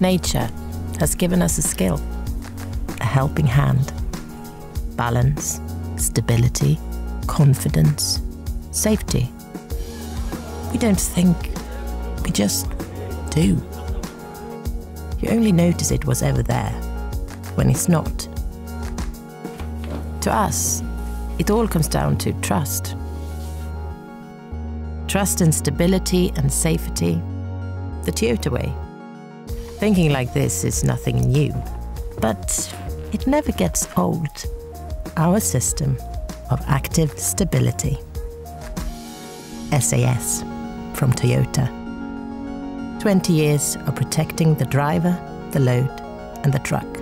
Nature has given us a skill, a helping hand, balance, stability, confidence, safety. We don't think, we just do. You only notice it was ever there when it's not. To us, it all comes down to trust. Trust in stability and safety, the Toyota way. Thinking like this is nothing new, but it never gets old. Our system of active stability. SAS from Toyota. 20 years of protecting the driver, the load, and the truck.